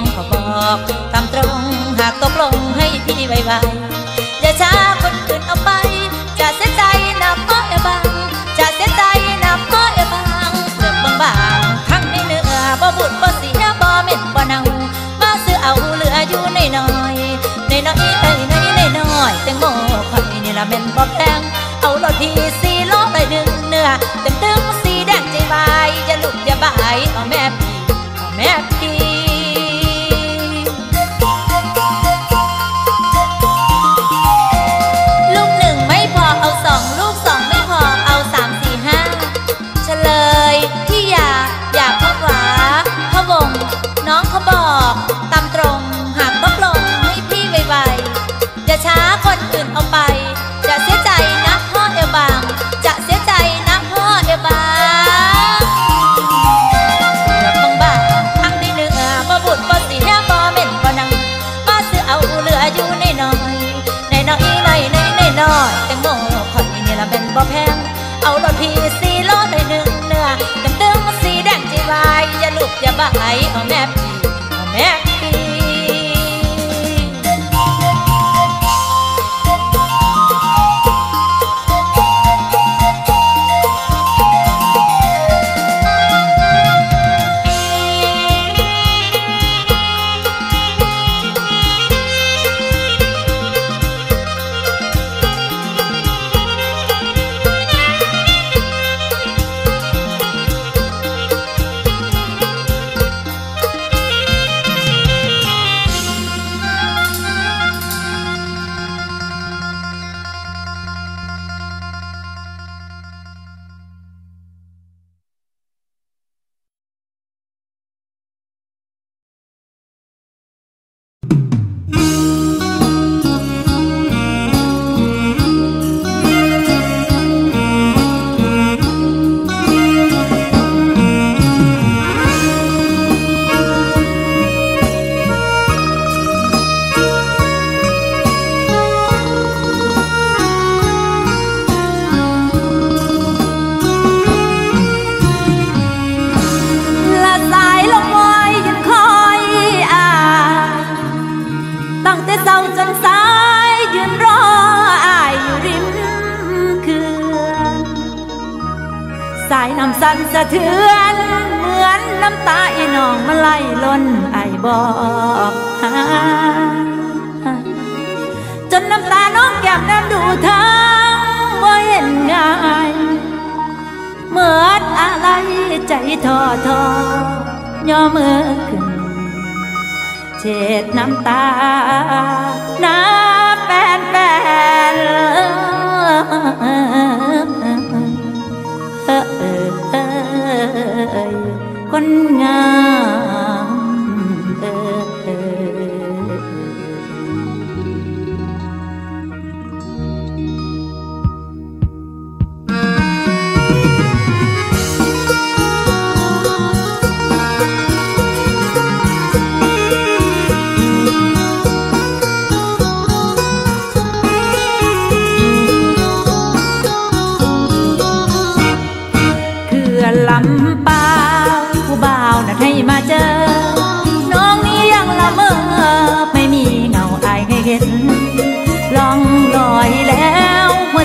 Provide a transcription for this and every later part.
ងក៏บอกតាមត្រង់ หากตกลงให้พี่ไวๆ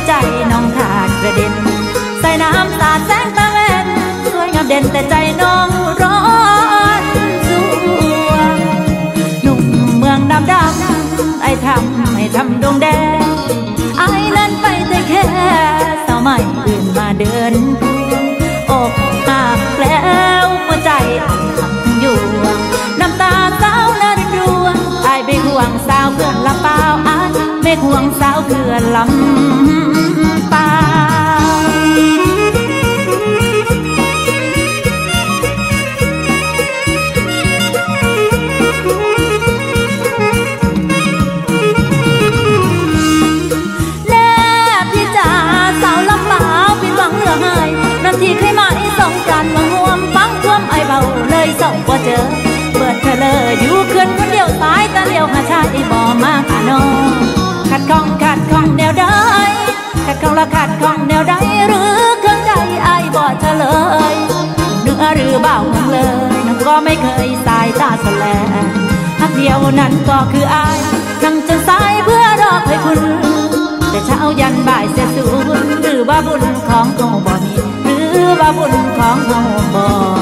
ใจน้องขาดกระเด็น ใส่น้ำสาดแสงตะเวนสวยงามเด่นแต่ใจน้องร้อนสวงหนุ่มเมืองดำดำไอ้ทำให้ทำดวงแดงไอ้นั้นไปแต่แค่สาวใหม่อื่นมาเดินอกหักแล้วหัวใจหักอยู่ น้ำตาสาวนั้นรวงไอ้ไปห่วงสาวเพื่อนลำเปา ไม่ห่วงสาวเพื่อนลำป่าแน่พี่จ๋าสาวลำเปล่าผิดหวังเหลือหายนาทีเคยมายสงกรารมาห่วมฟังท่วมไอเบาเลยส่งบ่เจอ เปิดเธอเลยอยู่คืนคนเดียวสายตาเดียวหาชาติบ่มาหาน้อง ขัดข้องขัดข้องแนวใดขัดข้องละขัดข้องแนวใดหรือเครื่องใจไอายบ่เฉลยเนื้อหรือเบาเมืองเลยน้องก็ไม่เคยสายตาสแลหักเดียวนั้นก็คืออายนั่งจนสายเพื่อรอคุณ แต่เช้ายันบ่ายเสียสูญหรือว่าบุญของเฮาบ่มีหรือว่าบุญของเฮาบ่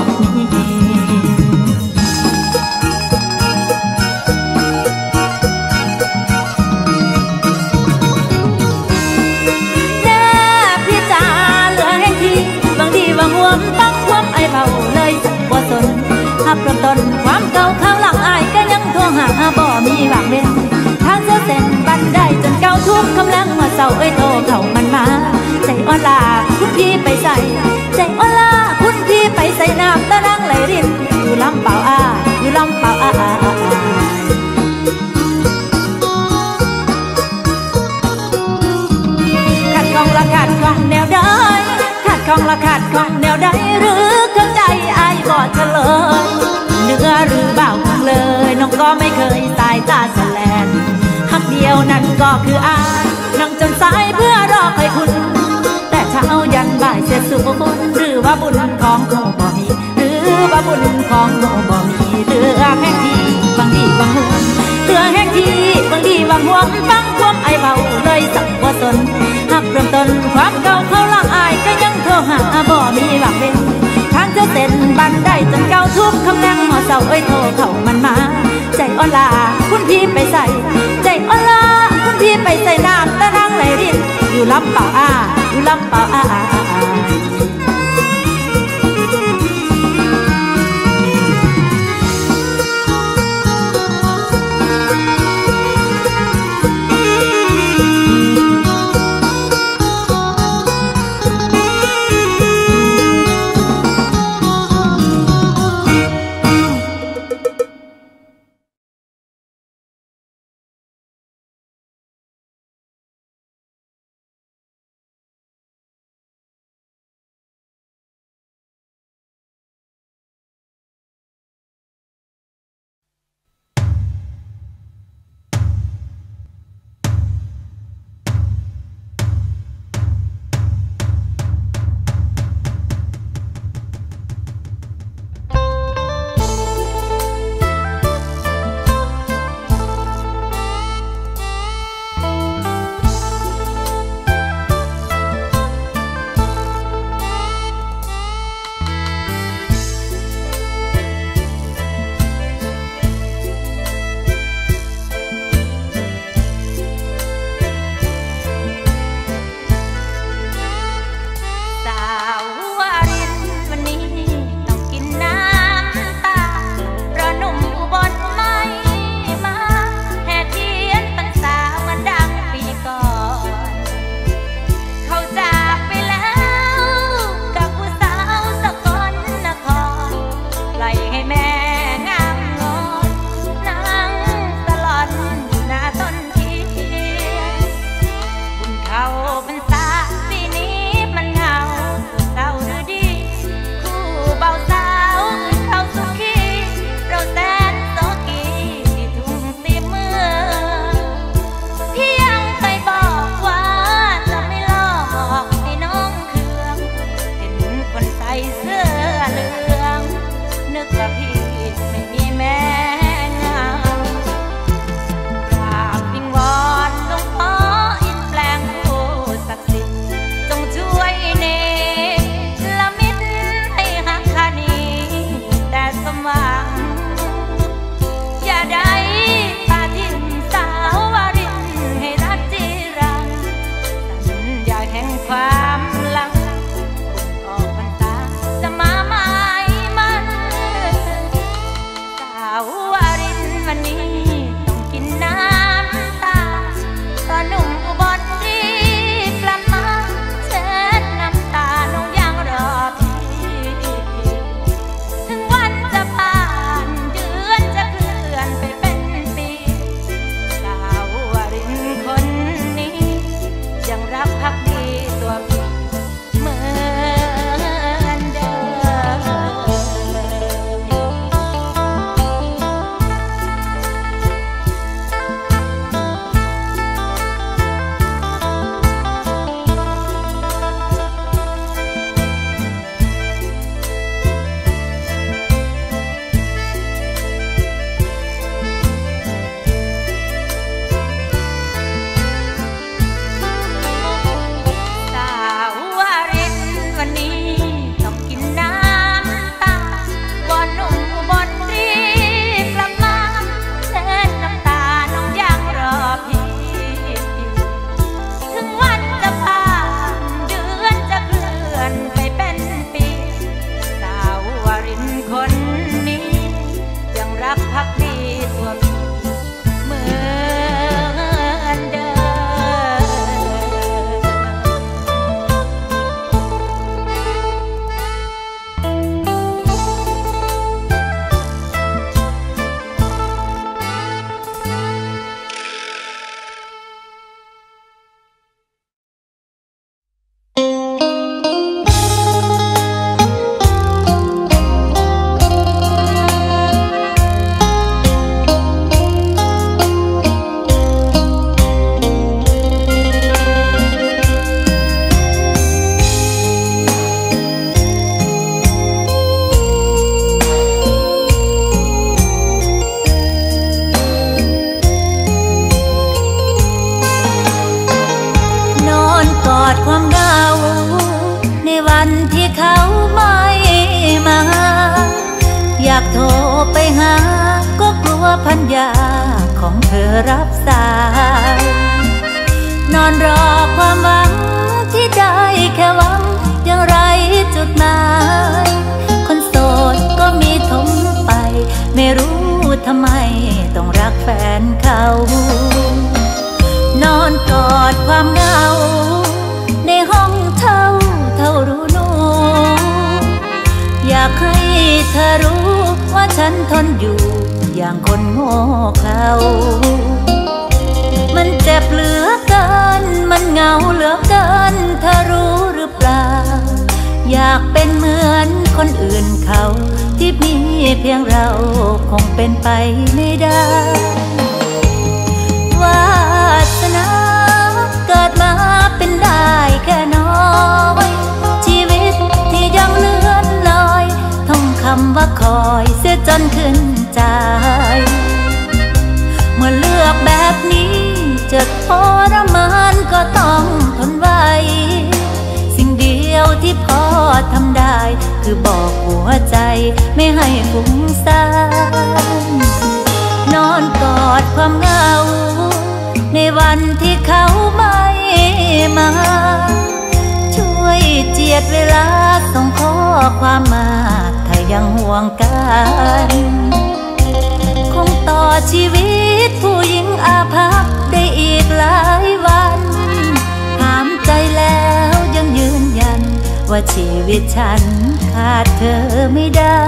เริ่มต้นความเก่าข้างหลังอายก็ยังโทรหาบ่มีหวังเว้นทางเส้นเส้นบันไดจนเก่าทุกคำลังเมื่อเศร้าเอ้ยโตเข้ามันมา ใจอ่อนลาคุณพี่ไปใส่ ใจอ่อนลาคุณพี่ไปใส่น้ำตะนังไหลรินอยู่ลำเปล่าอาอยู่ลำเปล่าอาอาอาอาขัดของละขัดของแนวใดขัดของละขัดของแนวใดหรือเข้าใจอายบอดเฉลย นื้อหรือเบาของเลยน้องก็ไม่เคยสายตาแสลนหักเดียวนั้นก็คืออายนั่งจนสายเพื่อรอใครคุณ แต่เช้ายันบ่ายเสียสูญหรือว่าบุญของโมบ่มีหรือว่าบุญของโมบ่มีเรือแห่งที่บางทีบางห่วงเรือแห่งที่บางทีบางห่วงฟังความไอเบาเลยสักว่าสนหักเริ่มต้นความเก่าเขาล่างอายก็ยังโทรหาบ่มีหวังเป็นางเธอเส้นบันไดจนเก่าทุกคำนั่งหมอเสาเอ้ยโทรเขามันมา ใจอ่อนลาคุณพี่ไปใส่ ใจอ่อนลาคุณพี่ไปใส่น้ำตะรังไหลรินอยู่ลำเปล่าอาอยู่ลำเปล่าอา ญาของเธอรับสาย นอนรอความหวังที่ได้แค่หวังยังไรจุดหมาย คนโสดก็มีทมไป ไม่รู้ทำไมต้องรักแฟนเขา นอนกอดความเหงา ในห้องเท่าเท่ารู้นู อยากให้เธอรู้ว่าฉันทนอยู่ อย่างคนโง่เขามันเจ็บเหลือเกิน มันเหงาเหลือเกินเธอรู้หรือเปล่า อยากเป็นเหมือนคนอื่นเขา ที่มีเพียงเราคงเป็นไปไม่ได้วาสนาเกิดมาเป็นได้แค่น้อยชีวิตที่ยังเลื่อนลอยท่องคำว่าคอยเสียจนขึ้น จ เมื่อเลือกแบบนี้จะทรมานก็ต้องทนไว้ สิ่งเดียวที่พอทำได้ คือบอกหัวใจไม่ให้ฟุ้งซ่านนอนกอดความเหงา ในวันที่เขาไม่มา ช่วยเจียดเวลาส่งข้อความมา ถ้ายังห่วงกัน อดชีวิตผู้หญิงอาภัพได้อีกหลายวันถามใจแล้วยังยืนยัน ว่าชีวิตฉันขาดเธอไม่ได้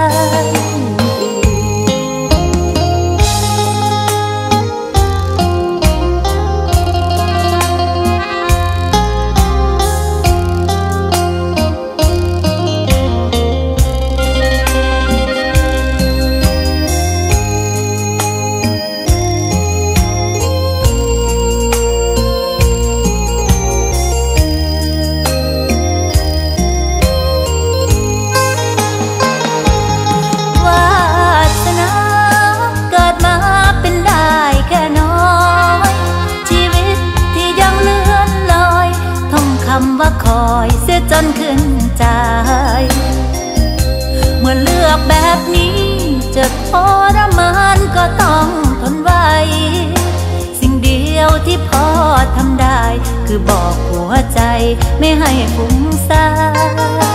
ฟุ้งซ่า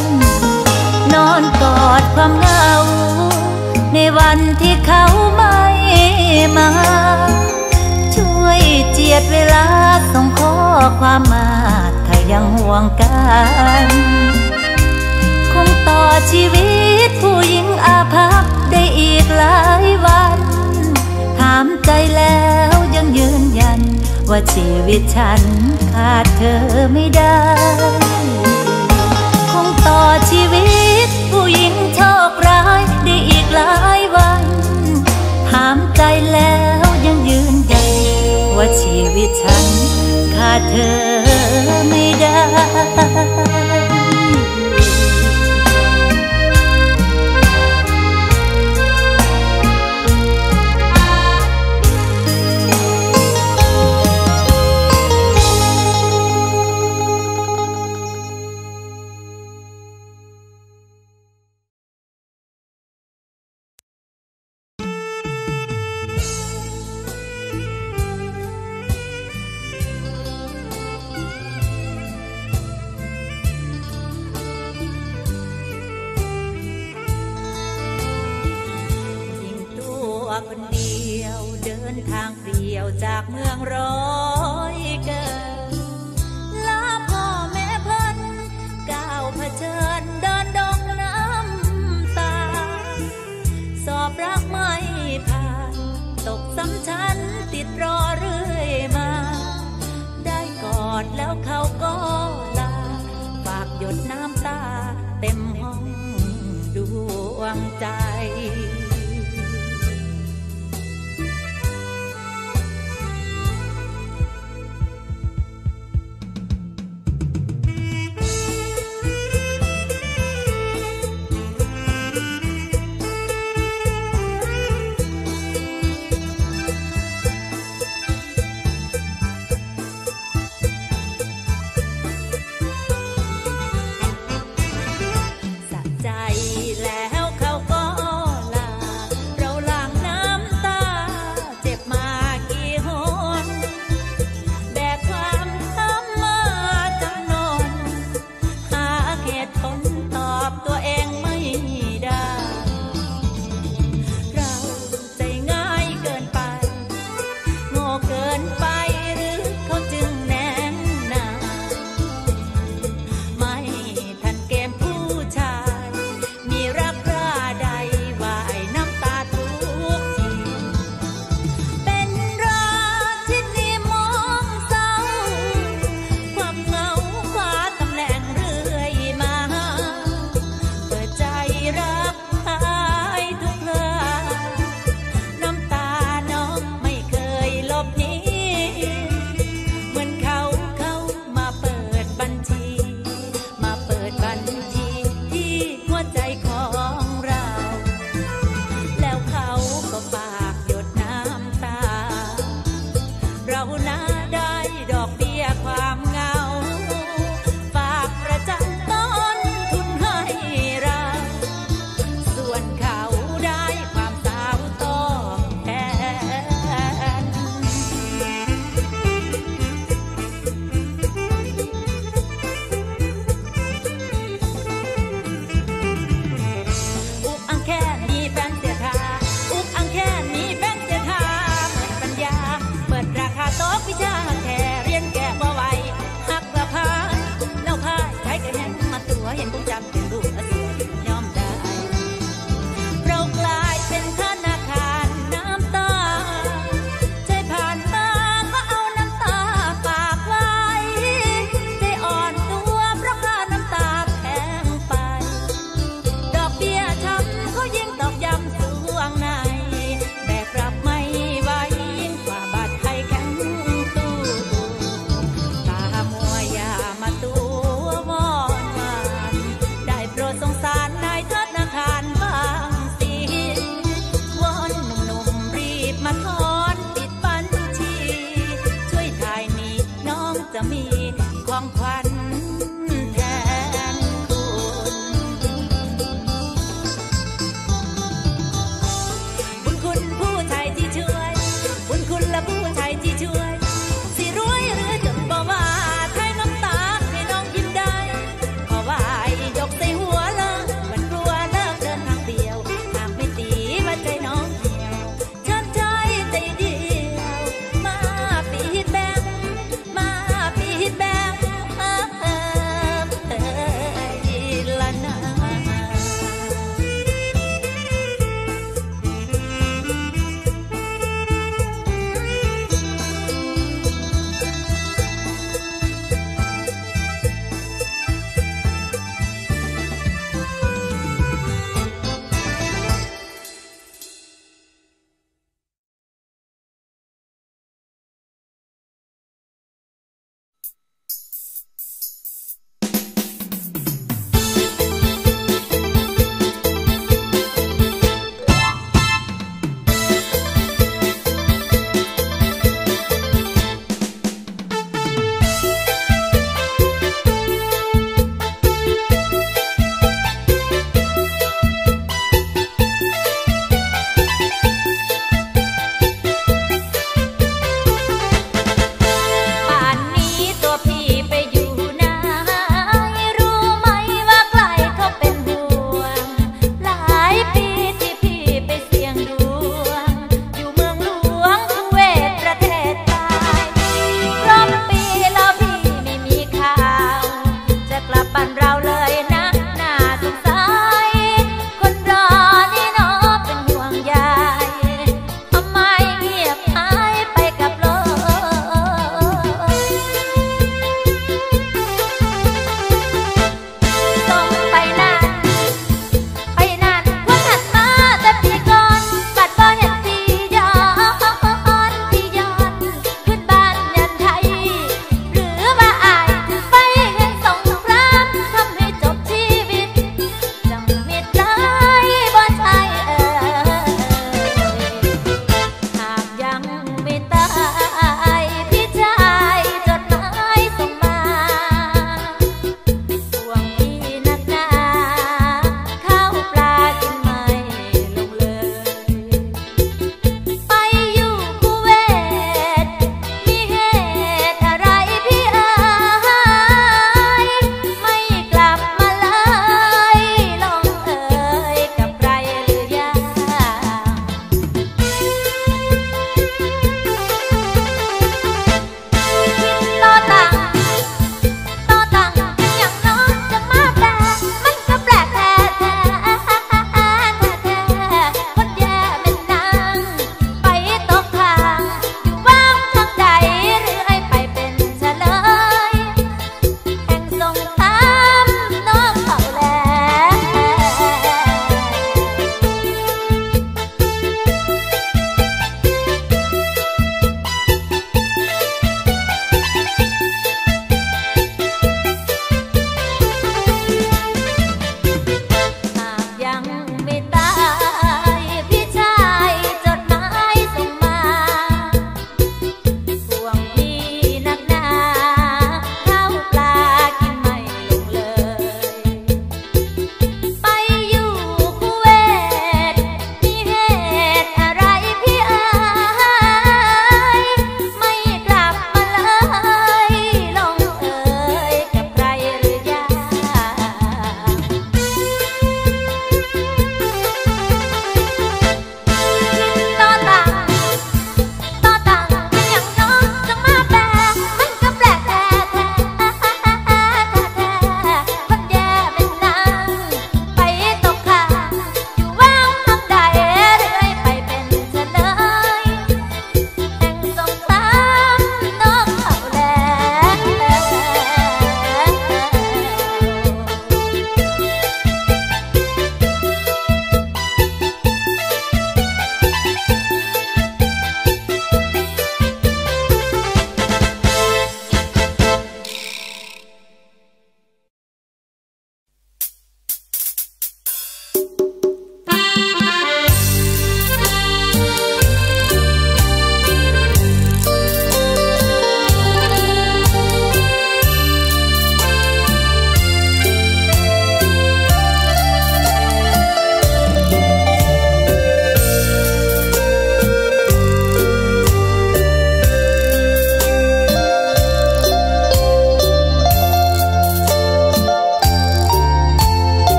นนอนกอดความเหงา ในวันที่เขาไม่มา ช่วยเจียดเวลาส่งข้อความมา ถ้ายังห่วงกัน คงต่อชีวิตผู้หญิงอาภัพได้อีกหลายวัน ถามใจแล้วยังยืนยันว่าชีวิตฉันาดเธอไม่ได้ คงต่อชีวิต ผู้หญิงโชคร้าย ได้อีกหลายวัน ถามใจแล้วยังยืนยัน ว่าชีวิตฉัน ขาดเธอไม่ได้ จากเมือง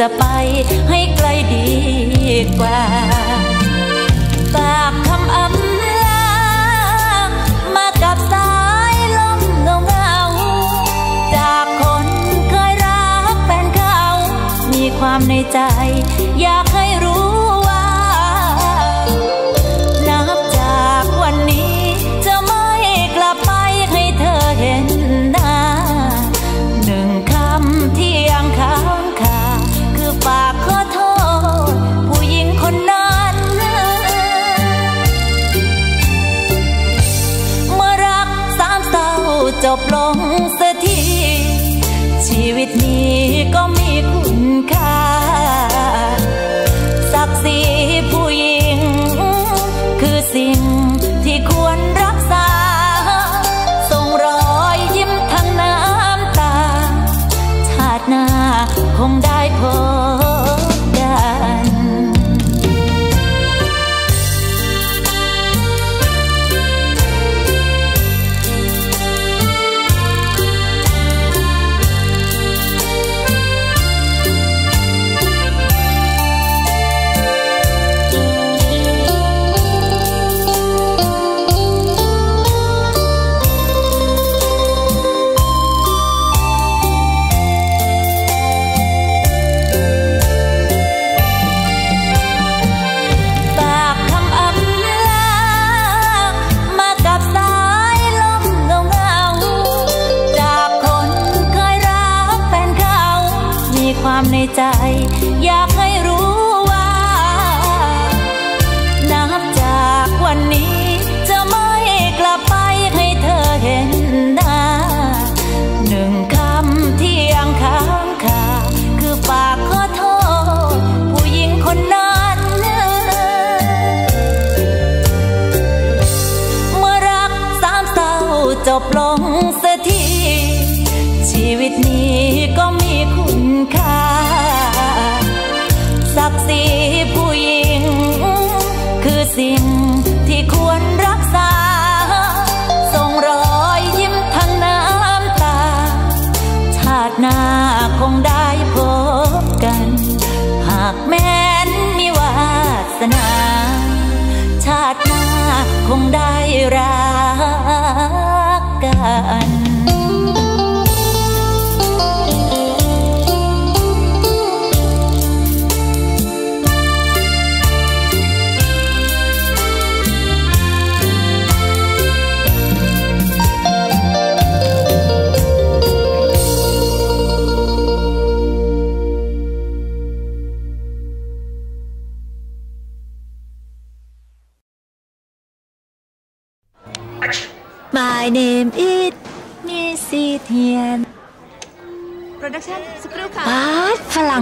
จะไปให้ไกลดีกว่า ตามคำอำลา มากับสายลมเงาเงาจากคนเคยรักแฟนเก่ามีความในใจ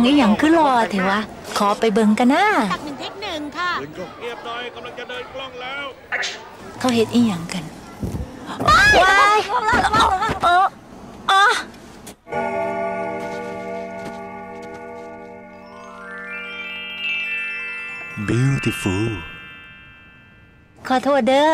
นี่ยัางคือรอเถอะวะ ขอไปเบิ่งกันนะตักหนึ่งเทคหนึ่งค่ะเียบอยกำลังจะเดินกล้องแล้ว เขาเห็นอีหยังกันว้ายเออเออบิวตี้ฟูลขอโทษเด้อ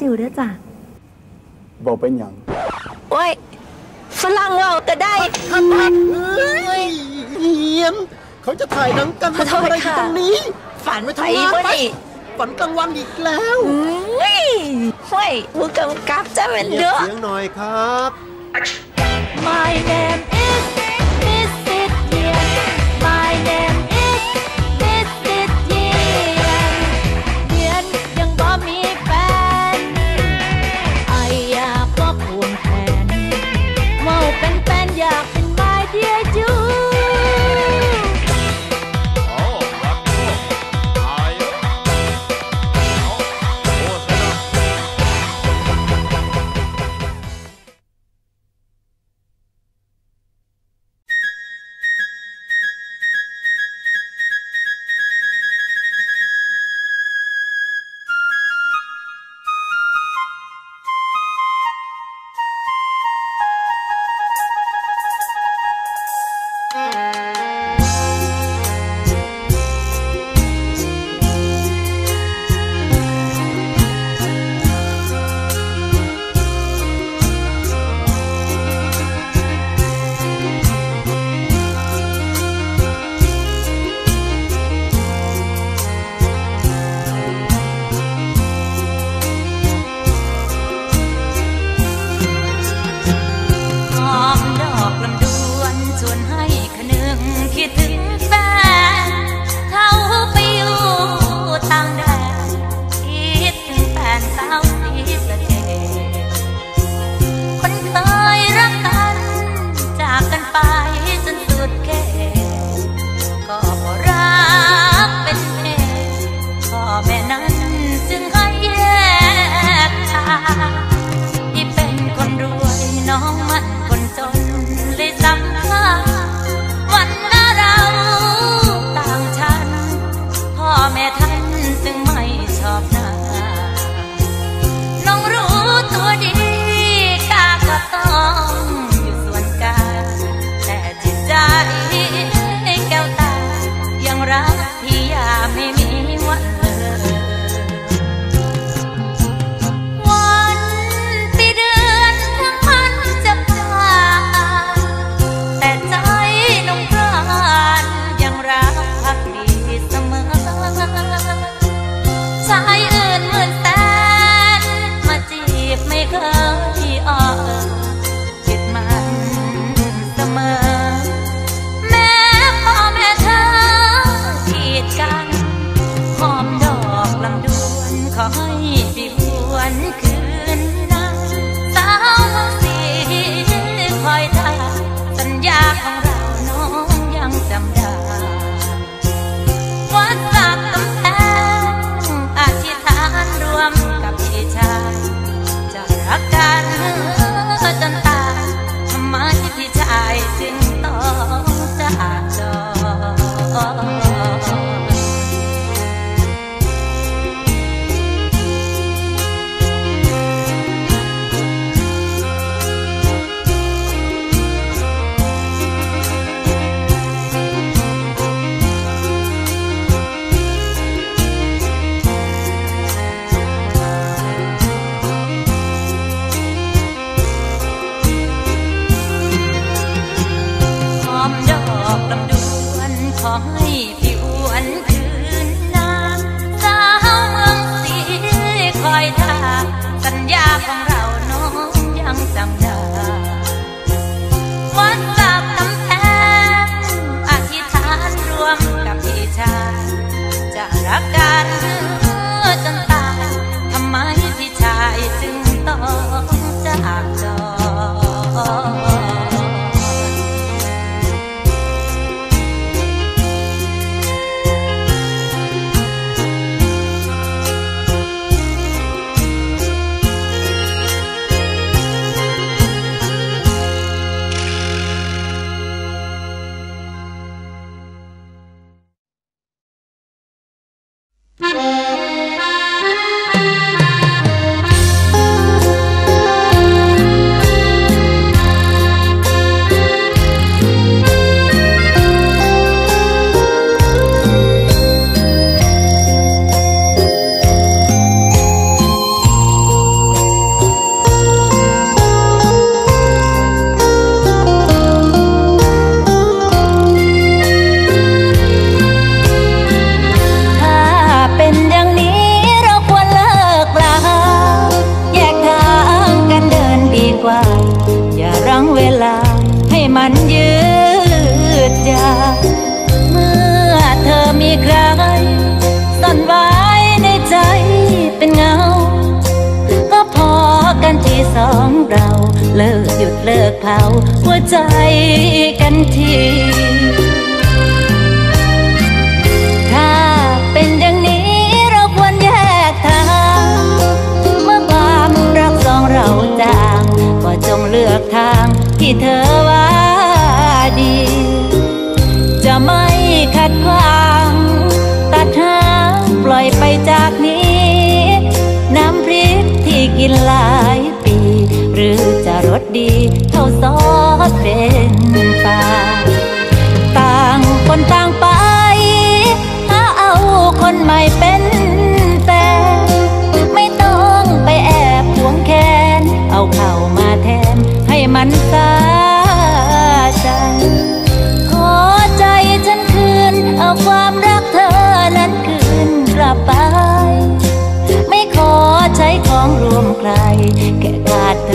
จิ๋วด้วยจ้ะบอกเป็นอย่างโอ้ยฝรั่งเราก็ได้เฮ้ยี่ยมเขาจะถ่ายหนังกันมาทำอะไรตรงนี้ ฝันไม่ทำงานไปฝันกลางวันอีกแล้วเฮ้ยเฮ้ยผู้กำกับจะเป็นเด้อเสียงหน่อยครับ My name is lonely.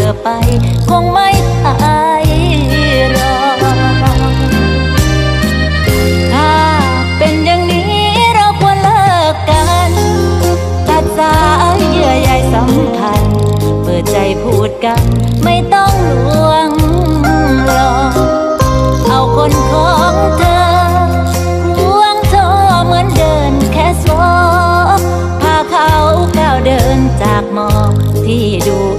ธอไป คงไม่ตายรอถ้าเป็นอย่างนี้เราควรเลิกกัน ตัดสายเยื่อใยสัมพันธ์เปิดใจพูดกัน ไม่ต้องลวงหลอกเอาคนของเธอที่ดู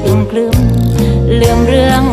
มเรื่อง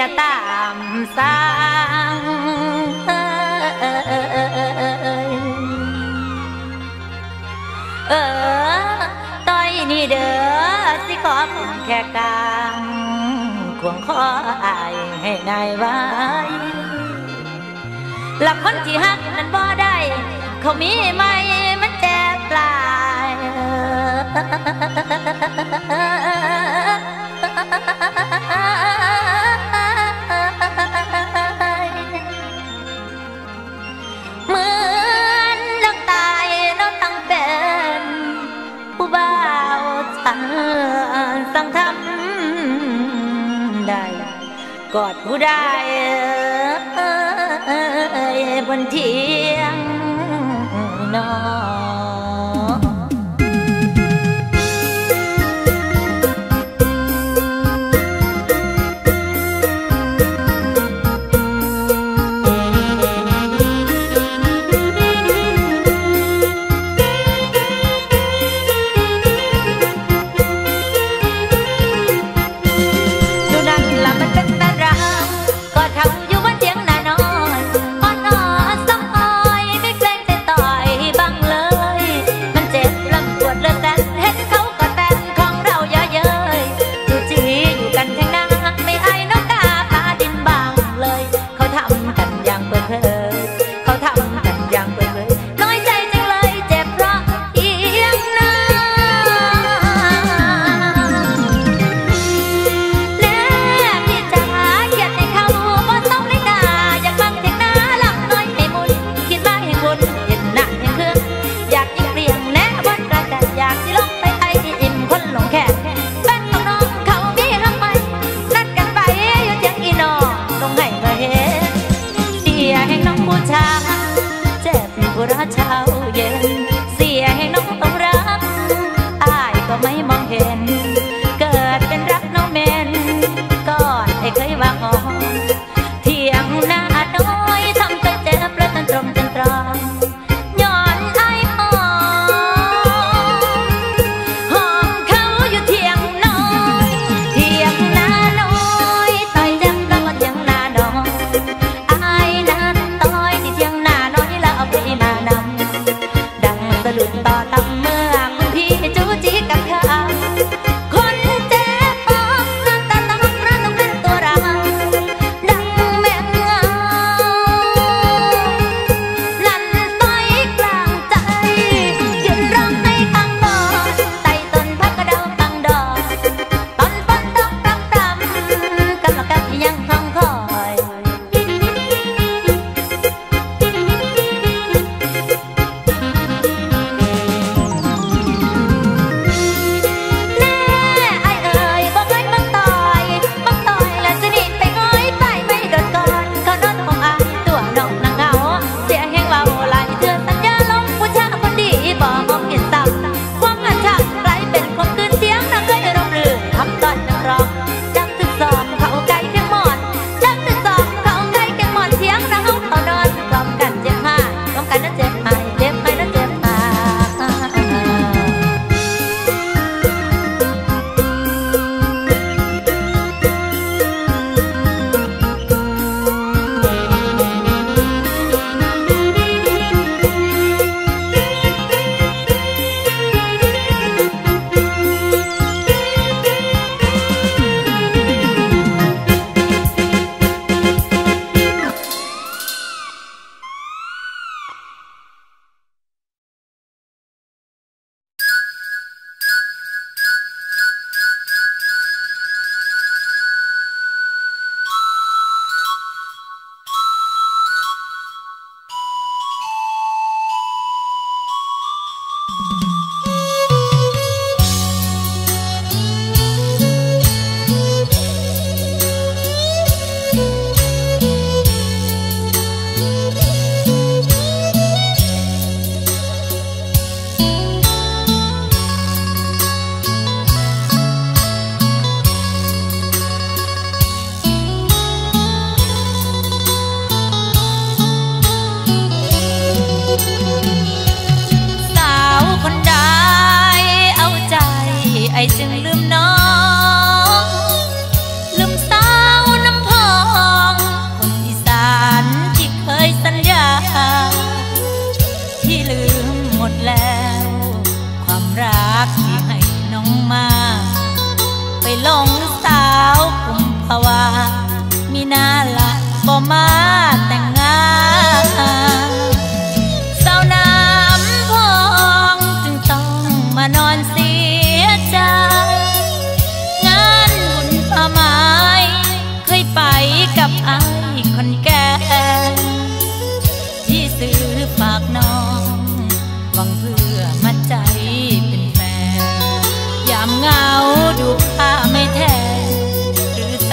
จะตามสร้างเออต้อยนี่เด้อสิขอผมแค่กลางขวงข้ออายให้นายไว้หลักคนที่หักนั้นบ่ได้ เขามีไหมมันแจบปลาย กอดผู้ได้บนเทียงนอน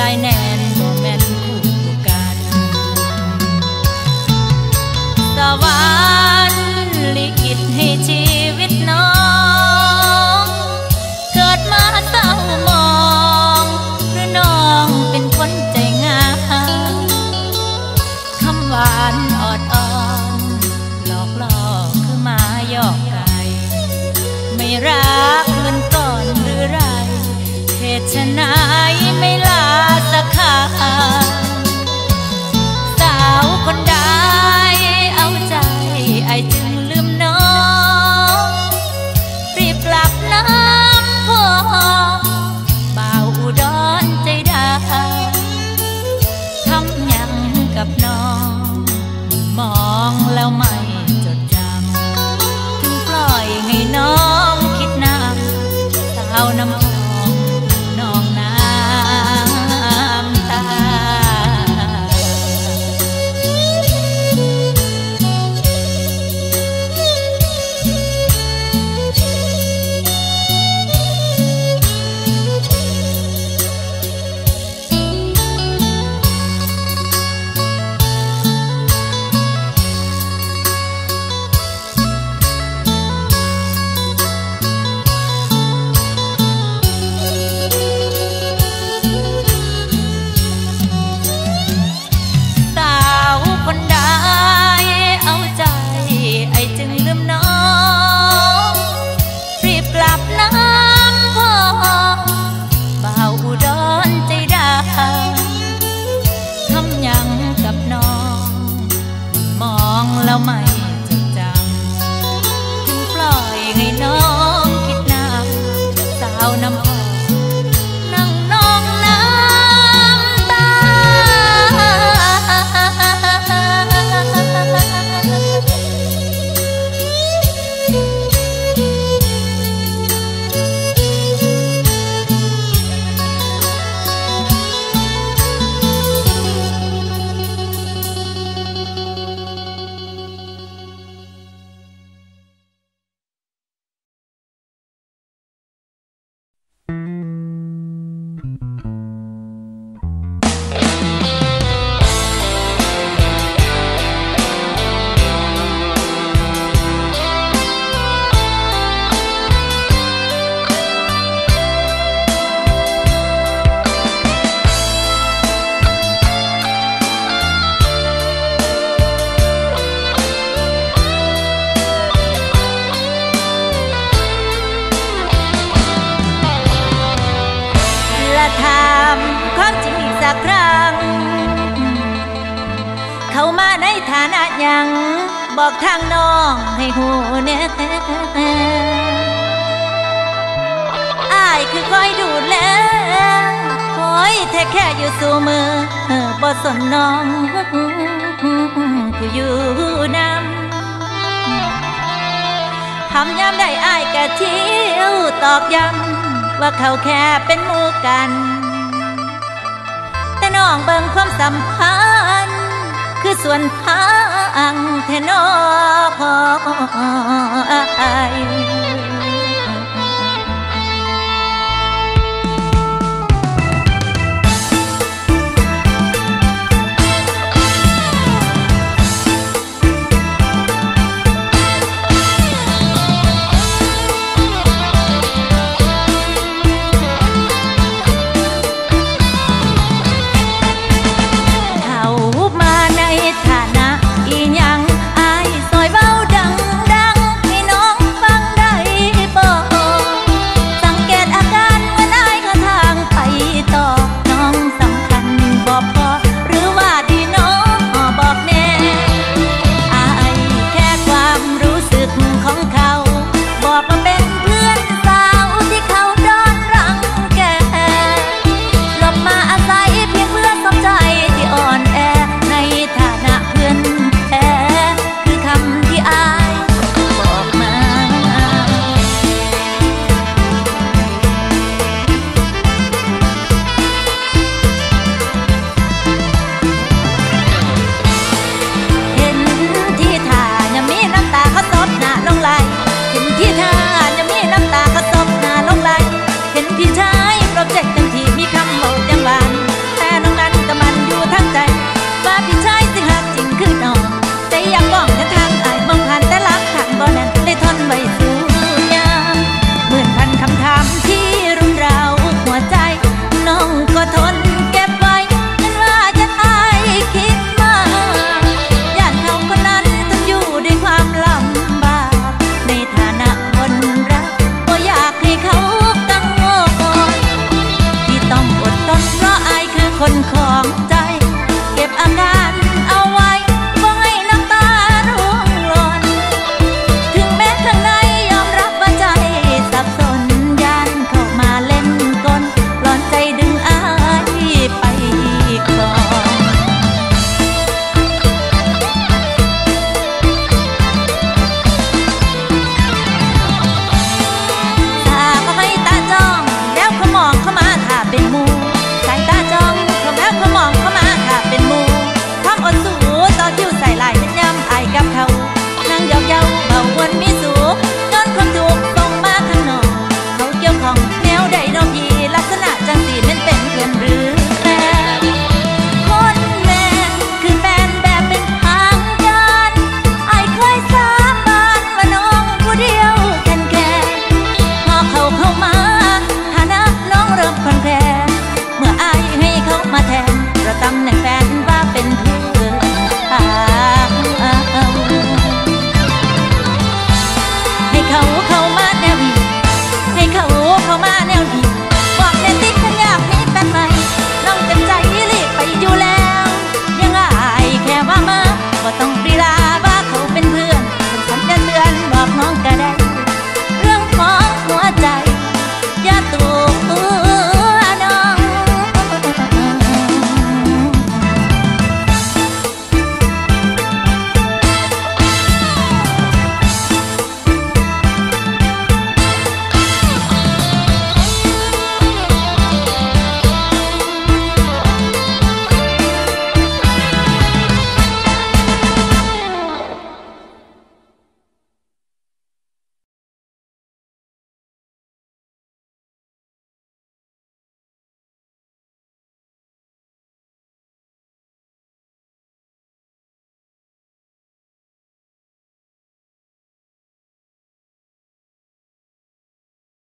ายแน่นแม่นคู่กัน สวรรค์ลิขิตให้ชี